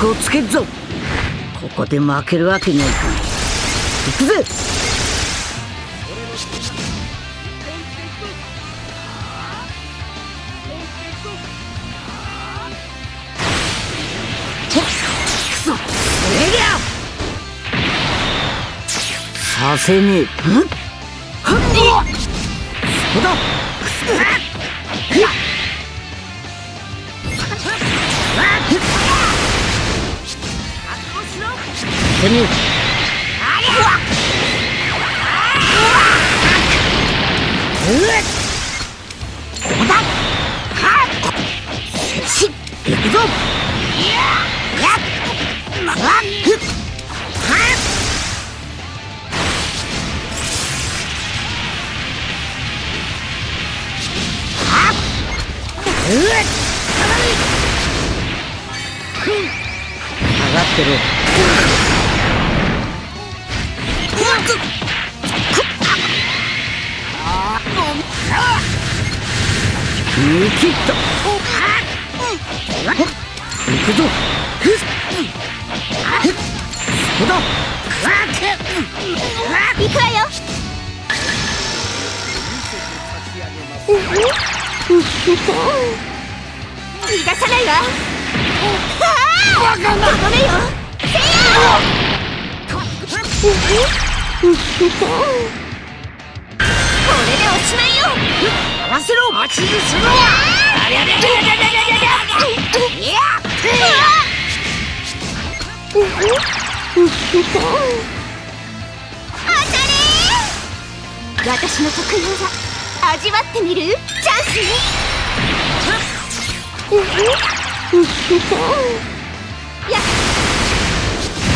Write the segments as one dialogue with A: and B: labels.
A: 力をつけるぞ。ここで負けるわけにはいかない。行くぜ。させねえ。うん？そこだ。てめえ行くぞ上がってる見切った行くぞ。そこだ
B: 行くわよ。逃がさないわ。バカなごめよ。せや。これでおしまいよ
A: ろ待ちすろありゃりゃりゃりゃりゃりゃりゃいや
B: 私の得意技味わってみるチャンスね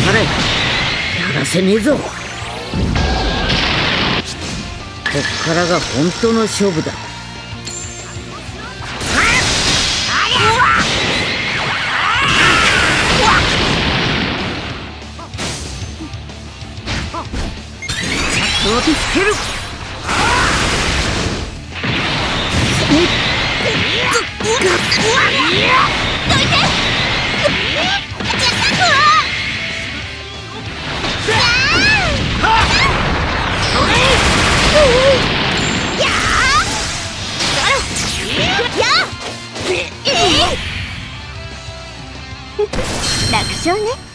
B: や
A: れやらせねえぞ。こっからが本当の勝負だ。当てつける
B: どい楽勝ね。